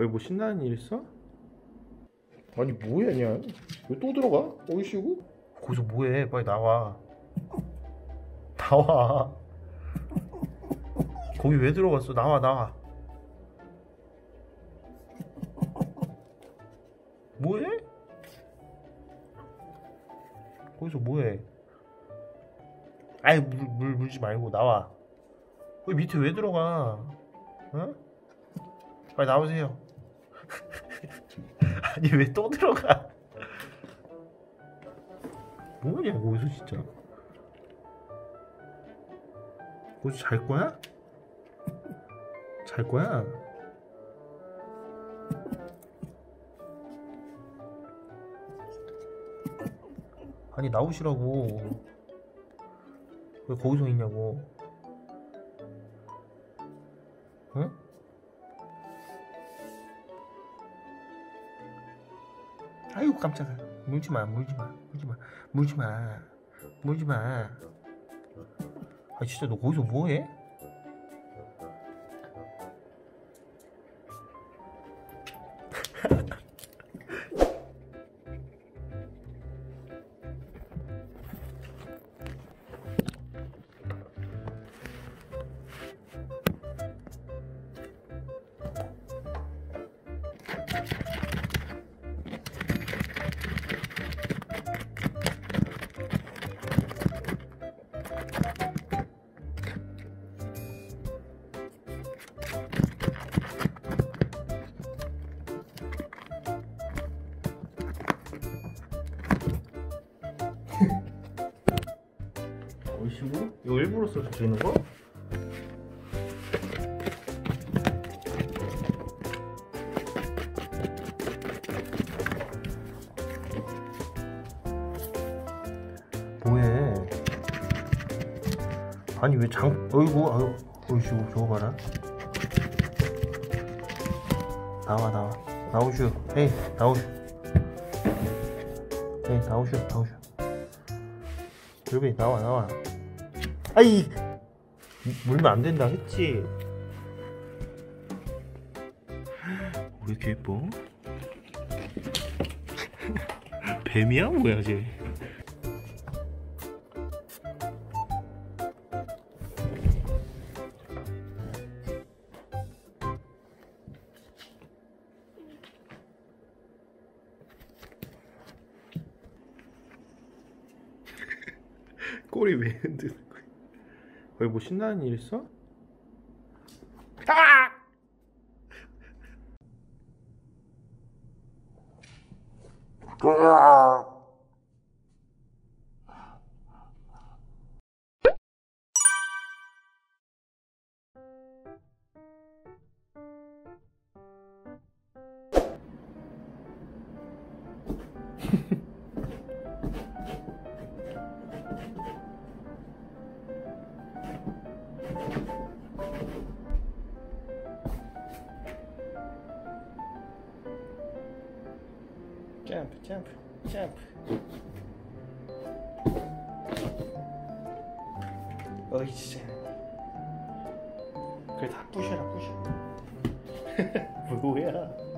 거기 뭐 신나는 일 있어? 아니 뭐야 냐왜또 들어가? 어이 쉬고? 거기서 뭐해 빨리 나와 나와 거기 왜 들어갔어 나와 나와 뭐해? 거기서 뭐해 아이 물, 물 물지 말고 나와 거기 밑에 왜 들어가 어? 빨리 나오세요 아니 왜 또 들어가 뭐냐 거기서 진짜 거기서 잘 거야? 잘 거야? 아니 나오시라고 왜 거기서 있냐고 응? 아이고 깜짝아 물지마 물지마 물지마 물지마 물지마 아 진짜 너 거기서 뭐해? 어이시고? 이거 일부러 써서 주는 거? 뭐해? 아니 왜 장? 어이구, 아유, 어이시고 저거 봐라. 나와 나와 나오슈. 에이 나오슈. 에이 나오슈 나오슈. 여기 나와 나와. 아이 물면 안 된다 했지. 왜 이렇게 예뻐? 뱀이야 뭐야 쟤? 꼬리 왜 흔드는 거기 뭐 신나는 일 있어? 아! 점프 점프 점프 어이 진짜. 그래 다 부셔라 부셔. 뭐야